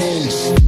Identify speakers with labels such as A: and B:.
A: Parabéns.